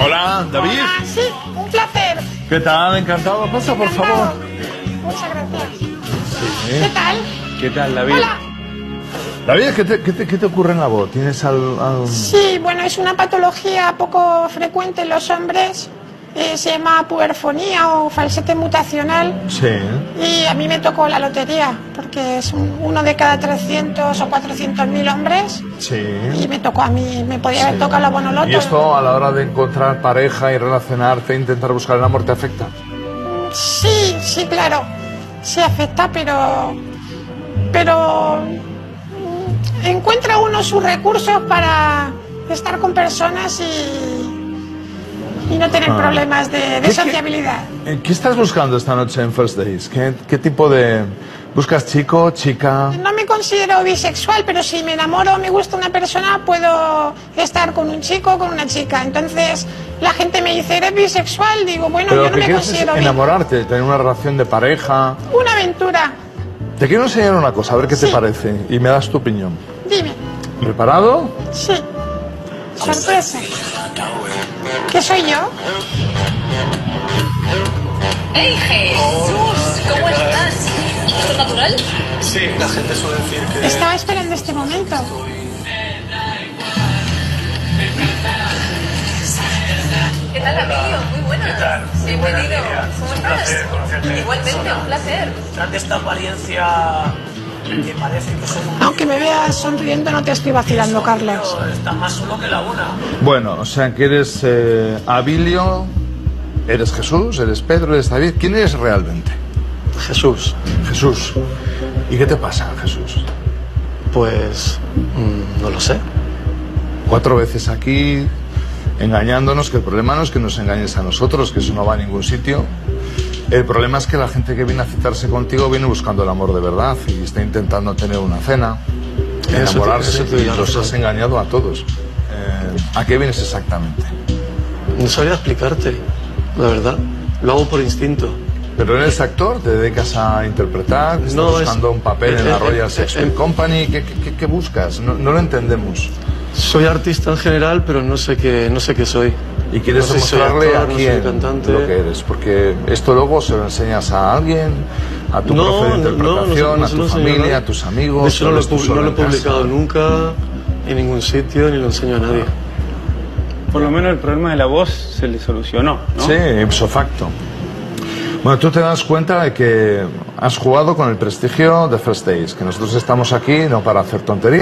Hola, David. Hola, sí, un placer. ¿Qué tal? Encantado. Pasa, por favor. Muchas gracias. ¿Qué tal? ¿Qué tal, David? Hola. David, ¿qué te, qué te- qué te ocurre en la voz? ¿Tienes al, al- Sí, bueno, es una patología poco frecuente en los hombres. Eh, se llama puerfonía o falsete mutacional. Sí. Y a mí me tocó la lotería, porque es un- uno de cada 300 o 400 mil hombres. Sí. Y me tocó a mí, me podía haber tocado la bonoloto. ¿Y esto a la hora de encontrar pareja y relacionarte, intentar buscar el amor, te afecta? Sí, sí, claro. Sí afecta, pero. Pero. mm, Encuentra uno sus recursos para estar con personas y. y no tener Ah. problemas de, de ¿Qué- qué- sociabilidad. Eh, ¿Qué estás buscando esta noche en First Days? ¿Qué, qué tipo de... ¿Buscas chico, chica? No me considero bisexual, pero si me enamoro o me gusta una persona, puedo estar con un chico o con una chica. Entonces, la gente me dice, ¿eres bisexual? Digo, bueno, Pero yo no que me es considero bi- enamorarte, tener una relación de pareja. Una aventura. Te quiero enseñar una cosa, a ver qué te Sí. parece y me das tu opinión. Dime. ¿Preparado? Sí. Sorpresa. ¿Qué soy yo? ¡Ey, Jesús! ¿Cómo estás? ¿Esto es natural? Sí, la gente suele decir que Estaba esperando este momento. ¿Qué tal, amigo? Muy buenas. ¿Qué tal? Muy buena, Bienvenido. Lidia. ¿Cómo Un estás? placer conocerte. Igualmente, un placer. tras de esta apariencia que parece que somos Aunque me veas sonriendo, no te estoy vacilando, Carlos. está más solo que la una. Bueno, o sea que eres eh, Abilio, eres Jesús, eres Pedro, eres David. ¿Quién eres realmente? Jesús, Jesús. ¿Y qué te pasa, Jesús? pues mm, no lo sé. Cuatro veces aquí engañándonos, que el problema no es que nos engañes a nosotros, que eso no va a ningún sitio. El problema es que la gente que viene a citarse contigo viene buscando el amor de verdad y está intentando tener una cena, enamorarse y los has engañado a todos. Eh, ¿A qué vienes exactamente? No sabría explicarte, la verdad. Lo hago por instinto. ¿Pero eres actor? ¿Te dedicas a interpretar? ¿Estás No, es- buscando un papel en la Royal Shakespeare Company? ¿Qué, qué- qué- qué buscas? No, no lo entendemos. Soy artista en general, pero no sé qué, no sé qué soy. Y quieres no actor, a quién cantante. lo que eres, porque esto luego se lo enseñas a alguien, a tu no, profe de no, no, interpretación, no, a tu familia, a tus amigos. De hecho, no lo, lo he casa. publicado nunca en ningún sitio ni lo enseño a nadie. Por lo menos el problema de la voz se le solucionó, ¿no? Sí, ipso facto. Bueno, tú te das cuenta de que has jugado con el prestigio de First Days, que nosotros estamos aquí no para hacer tonterías.